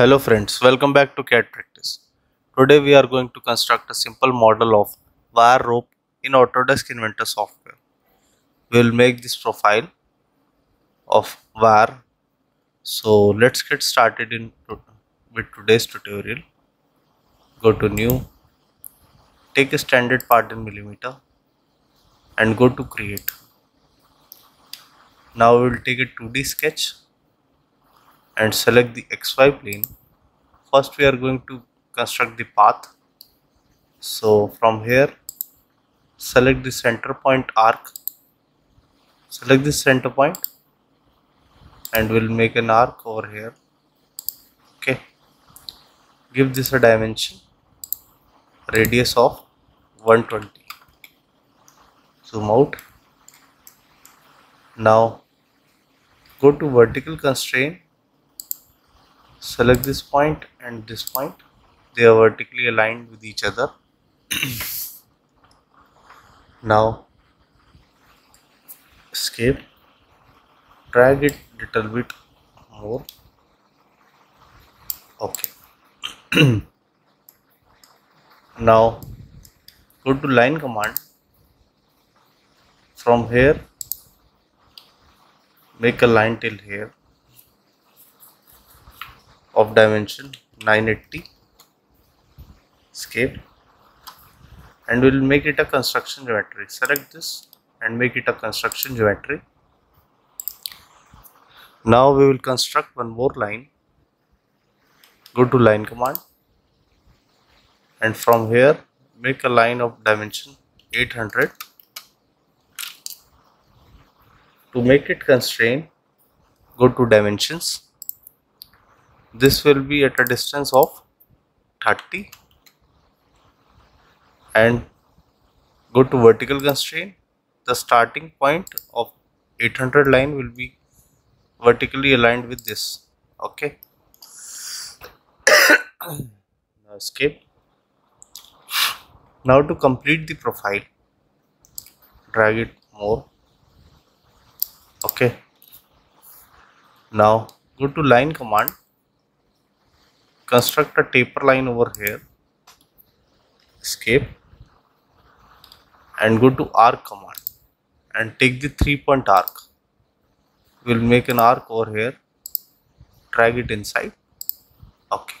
Hello friends, welcome back to CAD Practice. Today we are going to construct a simple model of wire rope in Autodesk Inventor software. We will make this profile of wire. So let's get started in with today's tutorial. Go to new, take a standard part in millimeter and go to create. Now we will take a 2D sketch and select the xy plane first we are going to construct the path. So from here select the center point arc. Select the center point and we'll make an arc over here. Okay. Give this a dimension radius of 120 zoom out. Now go to vertical constraint select this point and this point. They are vertically aligned with each other. Now escape. Drag it little bit more. Okay. Now go to line command. From here make a line till here of dimension 980 escape and we'll make it a construction geometry. Select this and make it a construction geometry. Now we will construct one more line. Go to line command. And from here make a line of dimension 800 to make it constrain go to dimensions this will be at a distance of 30 and go to vertical constraint the starting point of 800 line will be vertically aligned with this. Okay. Now escape. Now to complete the profile drag it more. Okay. Now go to line command construct a taper line over here. Escape. And go to arc command. And take the three point arc. We'll make an arc over here. Drag it inside. Okay.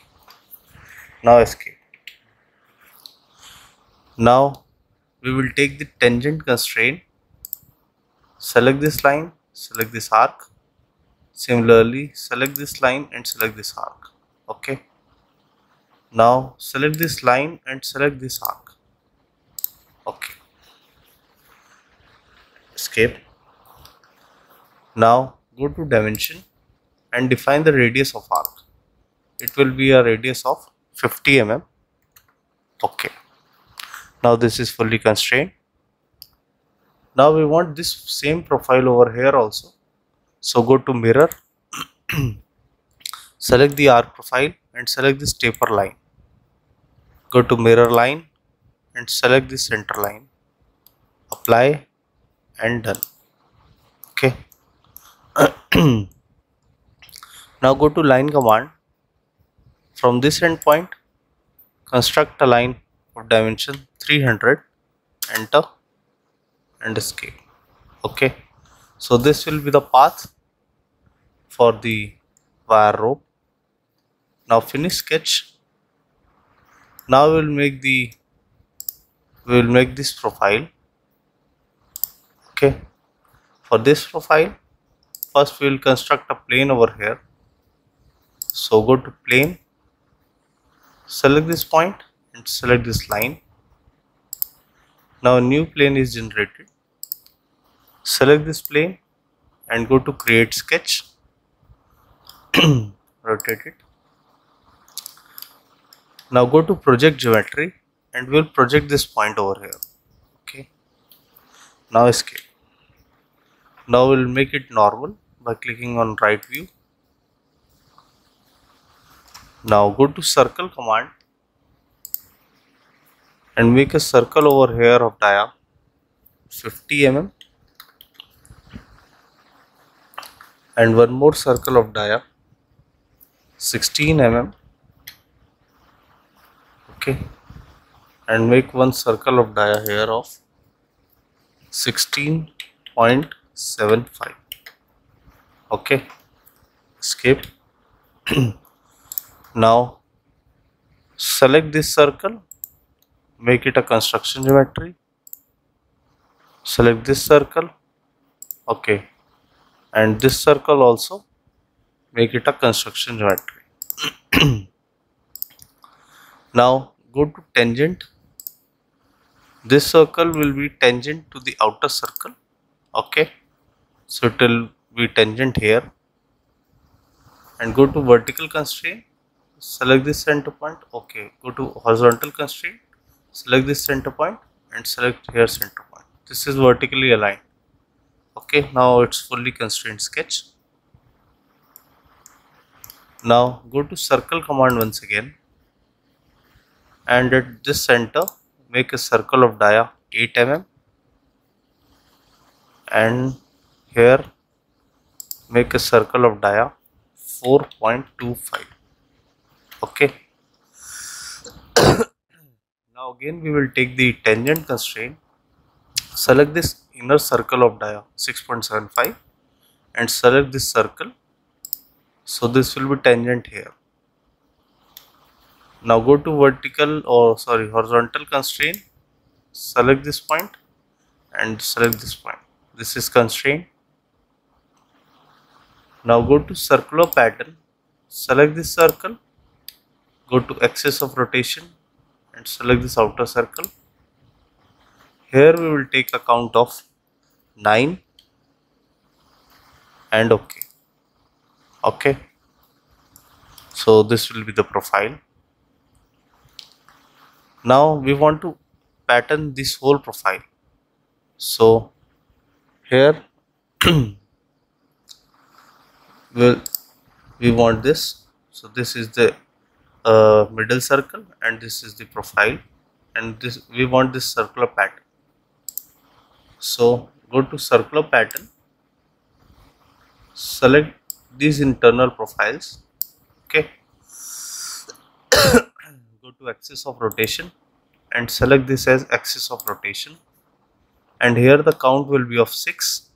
Now escape. Now we will take the tangent constraint. Select this line. Select this arc. Similarly select this line and select this arc. Okay now select this line and select this arc. Okay. Escape. Now go to dimension and define the radius of arc. It will be a radius of 50 mm okay. Now this is fully constrained. Now we want this same profile over here also. So go to mirror. Select the arc profile and select this taper line go to mirror line and select the center line. Apply and done. Okay. Now go to line command. From this endpoint construct a line of dimension 300 enter and escape. Okay. So this will be the path for the wire rope. Now finish sketch now we will make the we will make this profile. Okay. For this profile first we will construct a plane over here. So go to plane select this point and select this line. Now a new plane is generated. Select this plane and go to create sketch. Rotate it now go to project geometry and we'll project this point over here. Okay. Now escape. Now we'll make it normal by clicking on right view. Now go to circle command and make a circle over here of dia 50 mm and one more circle of dia 16 mm okay. And make one circle of dia here of 16.75 okay. Escape now select this circle. Make it a construction geometry. Select this circle. Okay. And this circle also make it a construction geometry now go to tangent. This circle will be tangent to the outer circle. Okay. So it will be tangent here. And go to vertical constraint. Select this center point. Okay. Go to horizontal constraint. Select this center point and select here center point. This is vertically aligned. Okay. Now it's fully constrained sketch. Now go to circle command once again and at this center make a circle of dia 8 mm. And here make a circle of dia 4.25 okay. Now again we will take the tangent constraint. Select this inner circle of dia 6.75 and select this circle. So this will be tangent here now go to vertical or sorry horizontal constraint. Select this point and select this point. This is constraint. Now go to circular pattern. Select this circle. Go to axis of rotation and select this outer circle. Here we will take a count of 9 and okay. Okay. So this will be the profile now we want to pattern this whole profile. So here we'll, we want this. So this is the uh, middle circle and this is the profile. And this we want this circular pattern. So go to circular pattern. Select these internal profiles. Okay to axis of rotation and select this as axis of rotation. And here the count will be of 6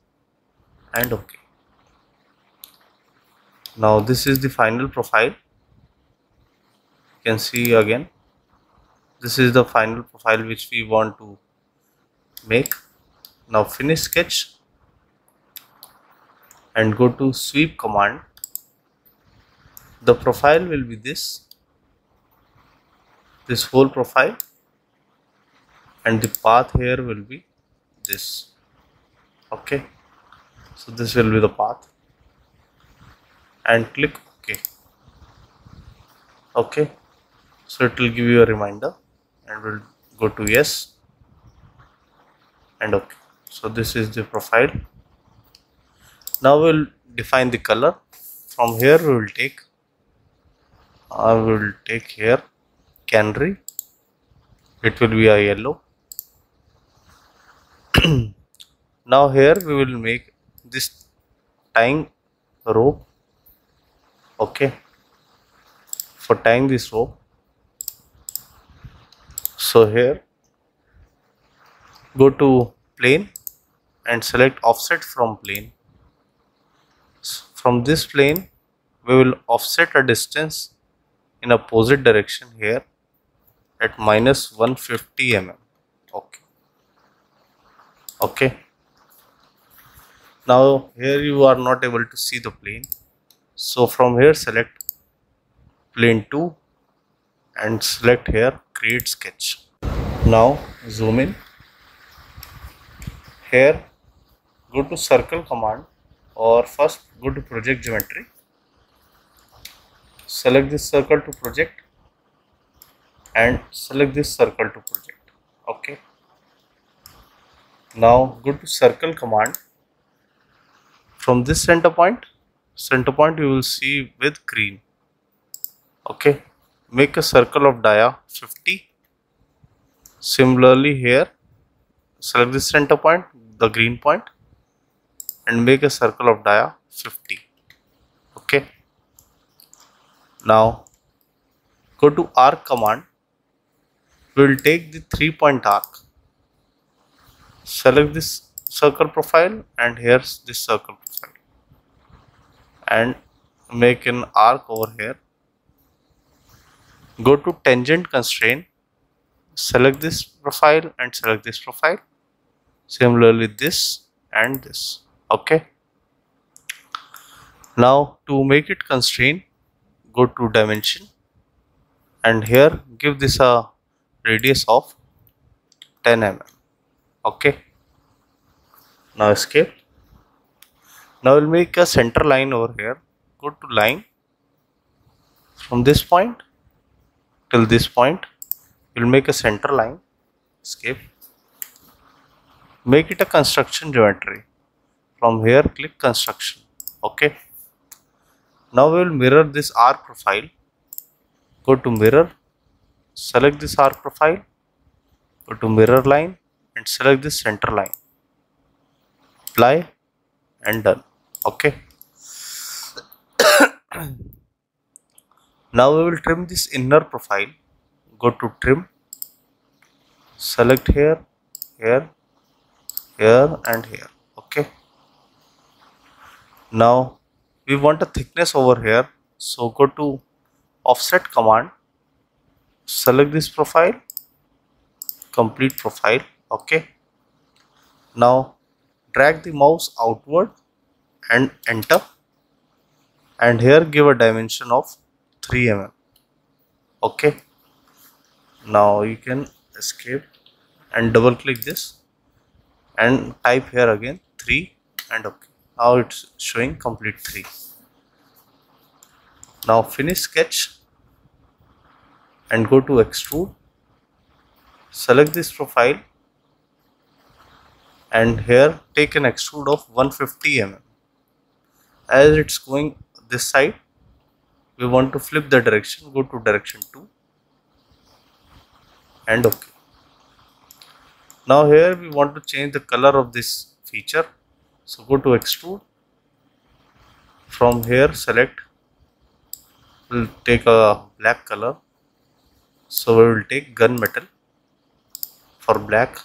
and okay. Now this is the final profile. You can see again. This is the final profile which we want to make. Now finish sketch and go to sweep command. The profile will be this this whole profile and the path here will be this. Okay? So this will be the path. And click ok. Okay? So it will give you a reminder and we'll go to yes and okay so this is the profile. Now we'll define the color. From here we will take I will take here canary it will be a yellow. Now here we will make this tying rope. Okay. For tying this rope. So here go to plane and select offset from plane. From this plane we will offset a distance in opposite direction here at minus 150 mm okay. Okay. Now here you are not able to see the plane. So from here select plane 2 and select here create sketch. Now zoom in. Here go to circle command or first go to project geometry. Select this circle to project and select this circle to project. Okay. Now go to circle command. From this center point center point you will see with green. Okay. Make a circle of dia 50 similarly here select this center point the green point and make a circle of dia 50 okay. Now go to arc command we will take the three point arc select this circle profile and here's this circle profile. And make an arc over here. Go to tangent constraint select this profile and select this profile. Similarly this and this. Okay? Now to make it constraint go to dimension. And here give this a radius of 10 mm. Okay? Now escape. Now we'll make a center line over here. Go to line. From this point till this point we'll make a center line. Escape. Make it a construction geometry. From here click construction. Okay? Now we will mirror this arc profile. Go to mirror select this arc profile go to mirror line and select this center line. Apply and done. Okay. Now we will trim this inner profile. Go to trim select here here here and here. Okay. Now we want a thickness over here. So go to offset command select this profile. Complete profile. Okay. Now drag the mouse outward and enter. And here give a dimension of 3 mm okay. Now you can escape and double click this. And type here again 3 and okay. Now it's showing complete 3 now finish sketch and go to extrude. Select this profile. And here take an extrude of 150 mm as it's going this side we want to flip the direction go to direction 2 and okay. Now here we want to change the color of this feature. So go to extrude. From here select. We'll take a black color so we will take gunmetal for black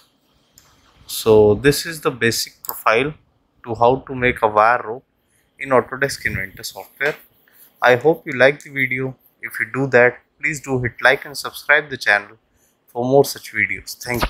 so this is the basic profile to how to make a wire rope in Autodesk Inventor software. I hope you like the video. If you do that, please do hit like and subscribe the channel for more such videos. Thank you.